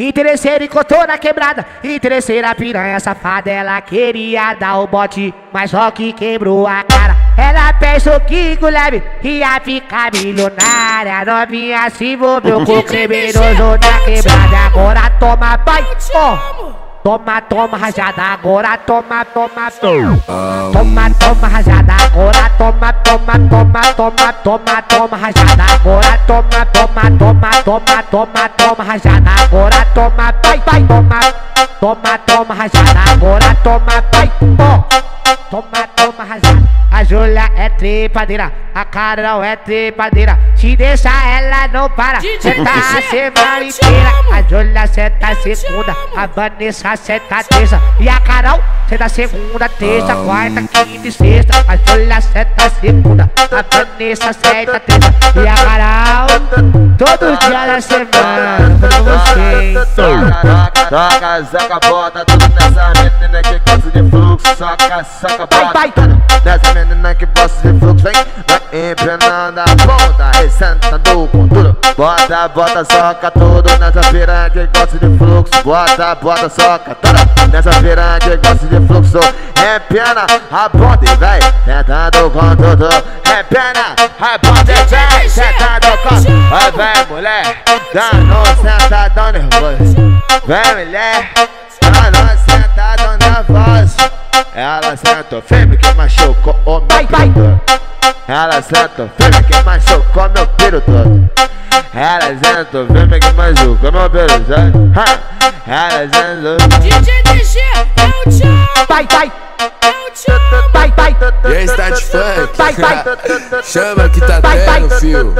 Interesseira encostou na quebrada, interesseira piranha safada, ela queria dar o bote, mas só que quebrou a cara. Ela pensou que leve ia ficar milionária, novinha se envolveu com o criminoso na quebrada, agora toma pai, oh. Toma, toma rajada, agora toma, toma, toma. Toma, toma rajada, agora toma, toma, toma, toma, toma, toma rajada, agora toma, toma, toma, toma, toma, toma rajada, agora toma, pai, pai, toma, toma, toma rajada, agora toma, pai, toma, toma rajada. A Júlia é trepadeira, a Carol é trepadeira. Se deixa ela não para, senta a semana inteira. A Júlia senta a segunda, a Vanessa senta a terça. E a Carol senta a segunda, terça, quarta, quinta e sexta. A Júlia senta a segunda, a Vanessa senta a terça. E a Carol, todos os dias da semana, com você. Toca, saca, bota tudo nessa menina que gosta de fluxo. Soca, saca, bota menina menina que gosta de fluxo, vem, vai empinando a ponta e sentando com tudo. Bota, bota, soca tudo nessa piranha que gosta de fluxo. Bota, bota, soca tudo nessa piranha que gosta de fluxo. Empina a ponta e vai sentando com tudo. Empina a ponta e vai sentando com tudo. Vai, vai, mulher, dando sentadão nervoso. Vem, mulher. Ela sentou firme que machucou o meu piro Ela sentou firme que machucou meu piro todo. Ela sentou firme que machucou meu piro todo. Ela sentou. DJ DG é o tchau. Vai, vai. É o tchau. Vai, vai. E aí, Funk? Vai, vai. Chama que tá tendo, fio.